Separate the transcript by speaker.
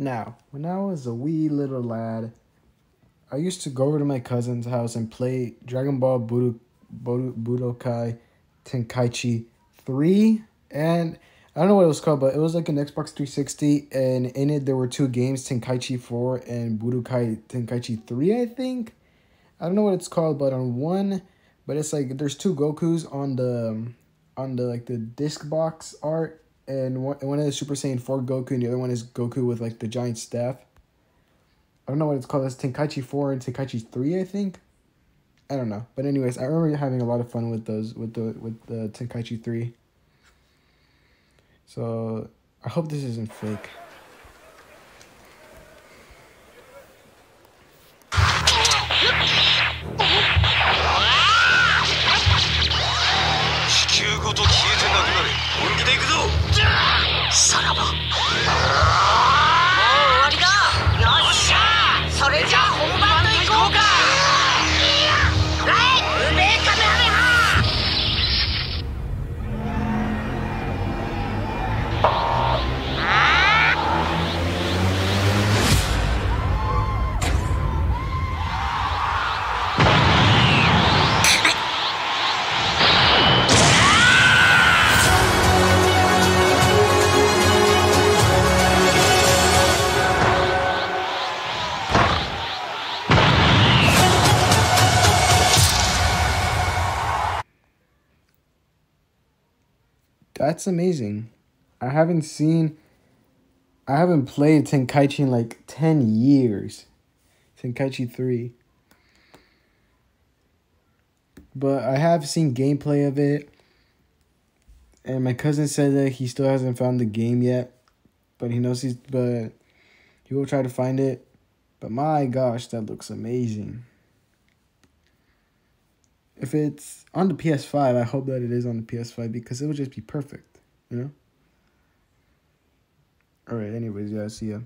Speaker 1: Now, when I was a wee little lad, I used to go over to my cousin's house and play Dragon Ball Budo, Budo, Budokai Tenkaichi 3. And I don't know what it was called, but it was like an Xbox 360. And in it, there were two games Tenkaichi 4 and Budokai Tenkaichi 3, I think. I don't know what it's called, but on one, but it's like there's two Gokus on the um, on the like the disc box art and one, one is Super Saiyan 4 Goku, and the other one is Goku with like the giant staff. I don't know what it's called. It's Tenkaichi 4 and Tenkaichi 3, I think. I don't know. But anyways, I remember having a lot of fun with those with the with the Tenkaichi 3. So I hope this isn't fake. 咋样吧 That's amazing. I haven't seen I haven't played Tenkaichi in like 10 years. Tenkaichi 3. But I have seen gameplay of it. And my cousin said that he still hasn't found the game yet. But he knows he's but he will try to find it. But my gosh, that looks amazing. If it's on the PS5, I hope that it is on the PS5 because it would just be perfect, you know? Alright, anyways, yeah, see ya.